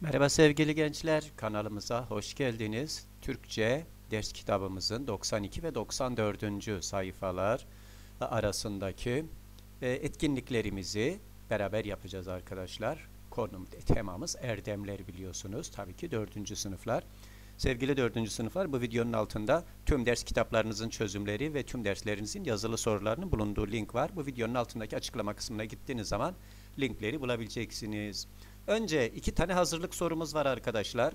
Merhaba sevgili gençler, kanalımıza hoş geldiniz. Türkçe ders kitabımızın 92 ve 94. sayfalar arasındaki e, etkinliklerimizi beraber yapacağız arkadaşlar. Konum, temamız erdemler biliyorsunuz. Tabii ki 4. sınıflar. Sevgili 4. sınıflar bu videonun altında tüm ders kitaplarınızın çözümleri ve tüm derslerinizin yazılı sorularının bulunduğu link var. Bu videonun altındaki açıklama kısmına gittiğiniz zaman linkleri bulabileceksiniz. Önce iki tane hazırlık sorumuz var arkadaşlar.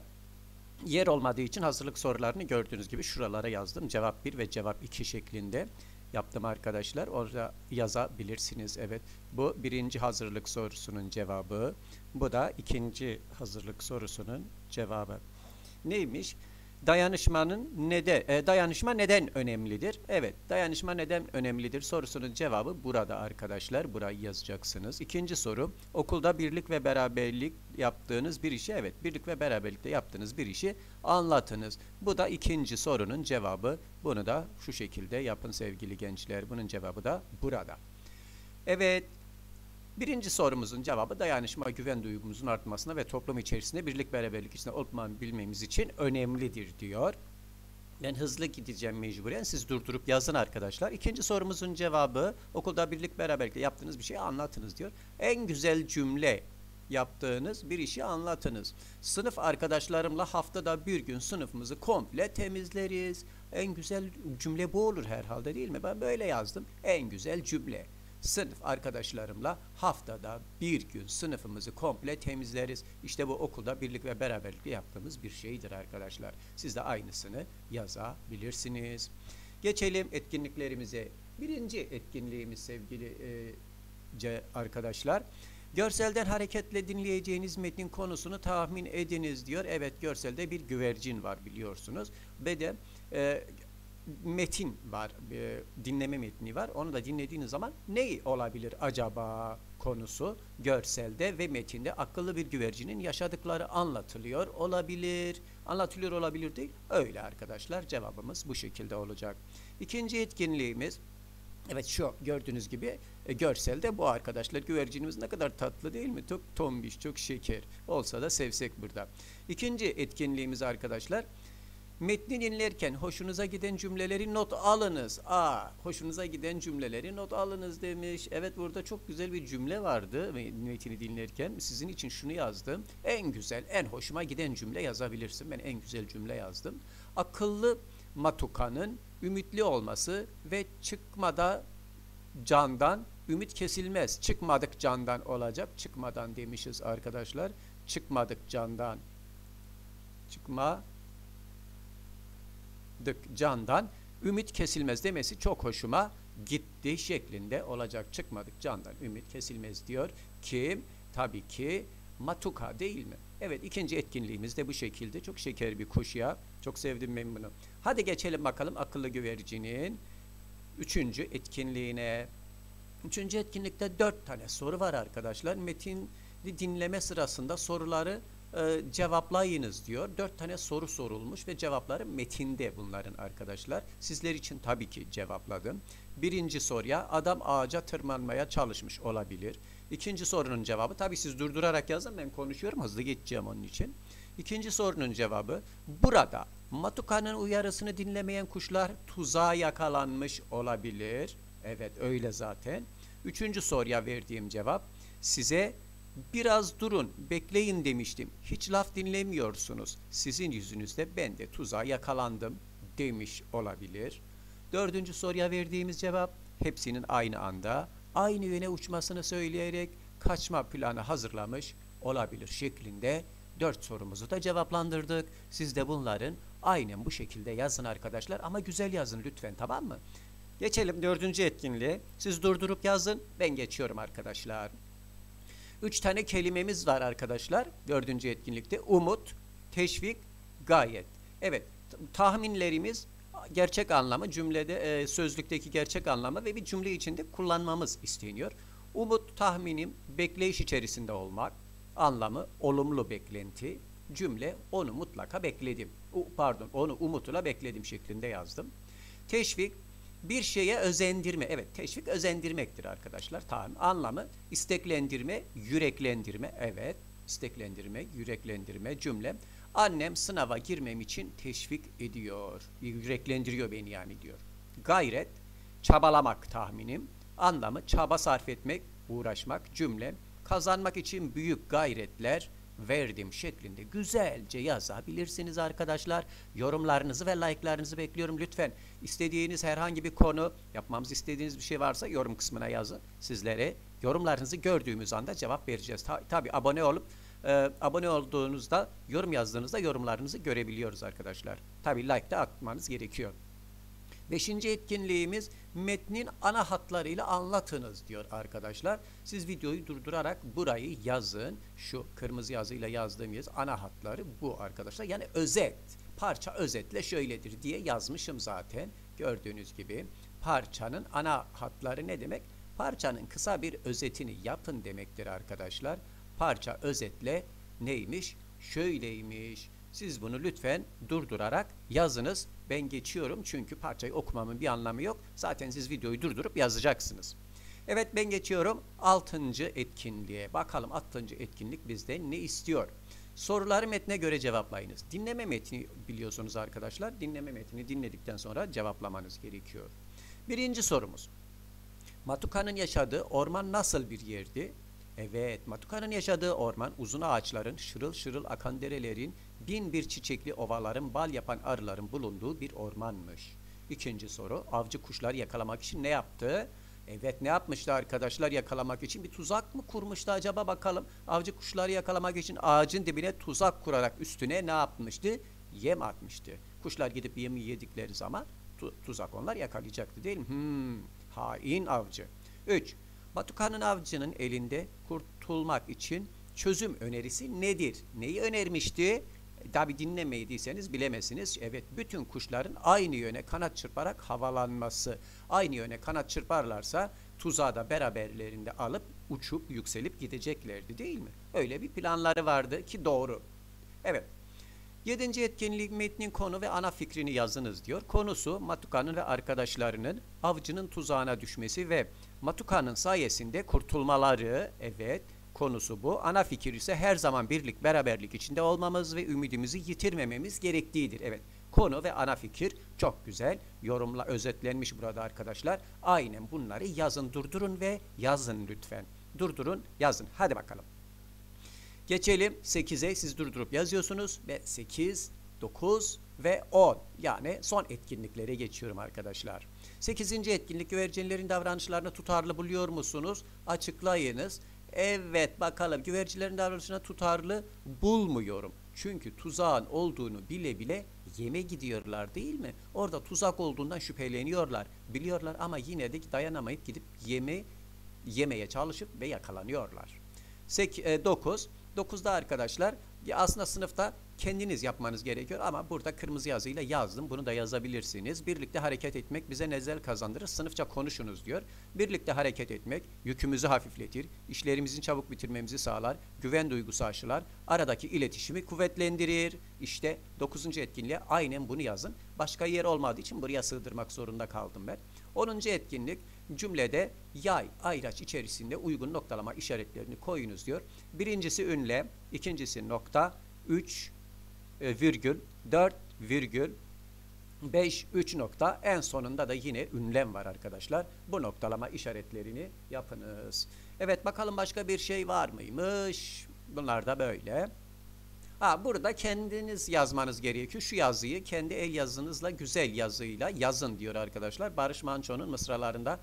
Yer olmadığı için hazırlık sorularını gördüğünüz gibi şuralara yazdım. Cevap 1 ve cevap 2 şeklinde yaptım arkadaşlar. Orada yazabilirsiniz. Evet bu birinci hazırlık sorusunun cevabı. Bu da ikinci hazırlık sorusunun cevabı. Neymiş? Dayanışmanın neden e, dayanışma neden önemlidir? Evet, dayanışma neden önemlidir sorusunun cevabı burada arkadaşlar. Burayı yazacaksınız. İkinci soru, okulda birlik ve beraberlik yaptığınız bir işi evet, birlik ve beraberlikte yaptığınız bir işi anlatınız. Bu da ikinci sorunun cevabı. Bunu da şu şekilde yapın sevgili gençler. Bunun cevabı da burada. Evet, Birinci sorumuzun cevabı dayanışma güven duygumuzun artmasına ve toplum içerisinde birlik beraberlik içinde olmanı bilmemiz için önemlidir diyor. Ben hızlı gideceğim mecburen. Siz durdurup yazın arkadaşlar. İkinci sorumuzun cevabı okulda birlik beraberlikle yaptığınız bir şeyi anlatınız diyor. En güzel cümle yaptığınız bir işi anlatınız. Sınıf arkadaşlarımla haftada bir gün sınıfımızı komple temizleriz. En güzel cümle bu olur herhalde değil mi? Ben böyle yazdım. En güzel cümle sınıf arkadaşlarımla haftada bir gün sınıfımızı komple temizleriz. İşte bu okulda birlik ve beraberlikle yaptığımız bir şeydir arkadaşlar. Siz de aynısını yazabilirsiniz. Geçelim etkinliklerimize. Birinci etkinliğimiz sevgili e, arkadaşlar. Görselden hareketle dinleyeceğiniz metnin konusunu tahmin ediniz diyor. Evet görselde bir güvercin var biliyorsunuz. Ve de e, metin var, e, dinleme metni var. Onu da dinlediğiniz zaman ne olabilir acaba konusu görselde ve metinde akıllı bir güvercinin yaşadıkları anlatılıyor olabilir. Anlatılıyor olabilir değil. Öyle arkadaşlar cevabımız bu şekilde olacak. İkinci etkinliğimiz Evet şu gördüğünüz gibi e, görselde bu arkadaşlar güvercinimiz ne kadar tatlı değil mi? Çok tombiş, çok şeker. Olsa da sevsek burada. İkinci etkinliğimiz arkadaşlar Metni dinlerken hoşunuza giden cümleleri not alınız. Aa, hoşunuza giden cümleleri not alınız demiş. Evet burada çok güzel bir cümle vardı metni dinlerken. Sizin için şunu yazdım. En güzel, en hoşuma giden cümle yazabilirsin. Ben en güzel cümle yazdım. Akıllı matukanın ümitli olması ve çıkmada candan ümit kesilmez. Çıkmadık candan olacak. Çıkmadan demişiz arkadaşlar. Çıkmadık candan. Çıkma candan ümit kesilmez demesi çok hoşuma gitti şeklinde olacak. Çıkmadık candan ümit kesilmez diyor. Kim? Tabii ki Matuka değil mi? Evet ikinci etkinliğimiz de bu şekilde. Çok şeker bir kuş ya. Çok sevdim ben bunu. Hadi geçelim bakalım akıllı güvercinin üçüncü etkinliğine. Üçüncü etkinlikte dört tane soru var arkadaşlar. Metin dinleme sırasında soruları e, cevaplayınız diyor. Dört tane soru sorulmuş ve cevapları metinde bunların arkadaşlar. Sizler için tabii ki cevapladım. Birinci soruya adam ağaca tırmanmaya çalışmış olabilir. İkinci sorunun cevabı tabii siz durdurarak yazın ben konuşuyorum hızlı geçeceğim onun için. İkinci sorunun cevabı burada Matuka'nın uyarısını dinlemeyen kuşlar tuzağa yakalanmış olabilir. Evet öyle zaten. Üçüncü soruya verdiğim cevap size Biraz durun, bekleyin demiştim. Hiç laf dinlemiyorsunuz. Sizin yüzünüzde ben de tuzağa yakalandım demiş olabilir. Dördüncü soruya verdiğimiz cevap hepsinin aynı anda aynı yöne uçmasını söyleyerek kaçma planı hazırlamış olabilir şeklinde dört sorumuzu da cevaplandırdık. Siz de bunların aynen bu şekilde yazın arkadaşlar ama güzel yazın lütfen tamam mı? Geçelim dördüncü etkinliğe. Siz durdurup yazın ben geçiyorum arkadaşlar. Üç tane kelimemiz var arkadaşlar. Dördüncü etkinlikte. Umut, teşvik, gayet. Evet tahminlerimiz gerçek anlamı cümlede e, sözlükteki gerçek anlamı ve bir cümle içinde kullanmamız isteniyor. Umut tahminim bekleyiş içerisinde olmak anlamı olumlu beklenti cümle onu mutlaka bekledim. Pardon onu umutla bekledim şeklinde yazdım. Teşvik bir şeye özendirme. Evet teşvik özendirmektir arkadaşlar. Tamam. Anlamı isteklendirme, yüreklendirme. Evet. isteklendirme, yüreklendirme, cümle. Annem sınava girmem için teşvik ediyor. Yüreklendiriyor beni yani diyor. Gayret, çabalamak tahminim. Anlamı çaba sarf etmek, uğraşmak, cümle. Kazanmak için büyük gayretler verdim şeklinde güzelce yazabilirsiniz arkadaşlar. Yorumlarınızı ve like'larınızı bekliyorum lütfen. İstediğiniz herhangi bir konu, yapmamızı istediğiniz bir şey varsa yorum kısmına yazın. Sizlere yorumlarınızı gördüğümüz anda cevap vereceğiz. Ta Tabi abone olup e, abone olduğunuzda, yorum yazdığınızda yorumlarınızı görebiliyoruz arkadaşlar. Tabi like de atmanız gerekiyor. Beşinci etkinliğimiz metnin ana hatlarıyla anlatınız diyor arkadaşlar. Siz videoyu durdurarak burayı yazın. Şu kırmızı yazıyla yazdığım yaz ana hatları bu arkadaşlar. Yani özet. Parça özetle şöyledir diye yazmışım zaten. Gördüğünüz gibi parçanın ana hatları ne demek? Parçanın kısa bir özetini yapın demektir arkadaşlar. Parça özetle neymiş? Şöyleymiş. Siz bunu lütfen durdurarak yazınız. Ben geçiyorum çünkü parçayı okumamın bir anlamı yok. Zaten siz videoyu durdurup yazacaksınız. Evet ben geçiyorum 6. etkinliğe. Bakalım 6. etkinlik bizden ne istiyor? Soruları metne göre cevaplayınız. Dinleme metni biliyorsunuz arkadaşlar. Dinleme metni dinledikten sonra cevaplamanız gerekiyor. Birinci sorumuz. Matuka'nın yaşadığı orman nasıl bir yerdi? Evet, Matuka'nın yaşadığı orman uzun ağaçların, şırıl şırıl akan derelerin, bin bir çiçekli ovaların, bal yapan arıların bulunduğu bir ormanmış. İkinci soru, avcı kuşları yakalamak için ne yaptı? Evet ne yapmıştı arkadaşlar yakalamak için? Bir tuzak mı kurmuştu acaba bakalım. Avcı kuşları yakalamak için ağacın dibine tuzak kurarak üstüne ne yapmıştı? Yem atmıştı. Kuşlar gidip yemi yedikleri zaman tu tuzak onlar yakalayacaktı değil mi? Hmm, hain avcı. 3. Batukan'ın avcının elinde kurtulmak için çözüm önerisi nedir? Neyi önermişti? Tabi dinlemeydiyseniz bilemezsiniz. Evet bütün kuşların aynı yöne kanat çırparak havalanması. Aynı yöne kanat çırparlarsa tuzağı da beraberlerinde alıp uçup yükselip gideceklerdi değil mi? Öyle bir planları vardı ki doğru. Evet. Yedinci etkinlik metnin konu ve ana fikrini yazınız diyor. Konusu Matuka'nın ve arkadaşlarının avcının tuzağına düşmesi ve Matuka'nın sayesinde kurtulmaları. Evet konusu bu. Ana fikir ise her zaman birlik beraberlik içinde olmamız ve ümidimizi yitirmememiz gerektiğidir. Evet konu ve ana fikir çok güzel yorumla özetlenmiş burada arkadaşlar. Aynen bunları yazın durdurun ve yazın lütfen. Durdurun yazın. Hadi bakalım. Geçelim 8'e siz durdurup yazıyorsunuz ve 8, 9 ve 10 yani son etkinliklere geçiyorum arkadaşlar. 8. etkinlik güvercinlerin davranışlarını tutarlı buluyor musunuz? Açıklayınız. Evet bakalım güvercinlerin davranışına tutarlı bulmuyorum. Çünkü tuzağın olduğunu bile bile yeme gidiyorlar değil mi? Orada tuzak olduğundan şüpheleniyorlar. Biliyorlar ama yine de dayanamayıp gidip yeme yemeye çalışıp ve yakalanıyorlar. 9 9'da arkadaşlar aslında sınıfta kendiniz yapmanız gerekiyor ama burada kırmızı yazıyla yazdım. Bunu da yazabilirsiniz. Birlikte hareket etmek bize nezel kazandırır. Sınıfça konuşunuz diyor. Birlikte hareket etmek yükümüzü hafifletir. işlerimizin çabuk bitirmemizi sağlar. Güven duygusu aşılar. Aradaki iletişimi kuvvetlendirir. İşte 9. etkinliğe aynen bunu yazın. Başka yer olmadığı için buraya sığdırmak zorunda kaldım ben. 10. etkinlik cümlede yay, ayraç içerisinde uygun noktalama işaretlerini koyunuz diyor. Birincisi ünlem, ikincisi nokta, 3 e, virgül, 4 virgül, 5, 3 nokta. En sonunda da yine ünlem var arkadaşlar. Bu noktalama işaretlerini yapınız. Evet bakalım başka bir şey var mıymış? Bunlar da böyle. Ha, burada kendiniz yazmanız gerekiyor. Şu yazıyı kendi el yazınızla güzel yazıyla yazın diyor arkadaşlar. Barış Manço'nun mısralarında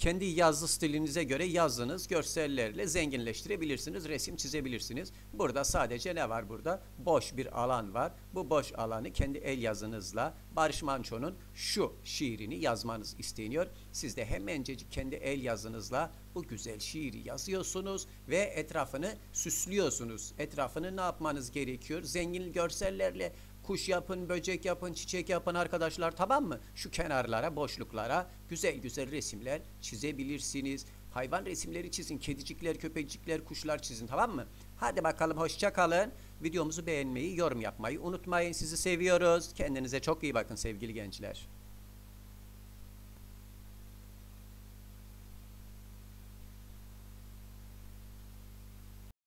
kendi yazı stilinize göre yazınız görsellerle zenginleştirebilirsiniz, resim çizebilirsiniz. Burada sadece ne var burada? Boş bir alan var. Bu boş alanı kendi el yazınızla Barış Manço'nun şu şiirini yazmanız isteniyor. Siz de hemencecik kendi el yazınızla bu güzel şiiri yazıyorsunuz ve etrafını süslüyorsunuz. Etrafını ne yapmanız gerekiyor? Zengin görsellerle kuş yapın, böcek yapın, çiçek yapın arkadaşlar tamam mı? Şu kenarlara, boşluklara güzel güzel resimler çizebilirsiniz. Hayvan resimleri çizin, kedicikler, köpekcikler, kuşlar çizin tamam mı? Hadi bakalım hoşça kalın. Videomuzu beğenmeyi, yorum yapmayı unutmayın. Sizi seviyoruz. Kendinize çok iyi bakın sevgili gençler.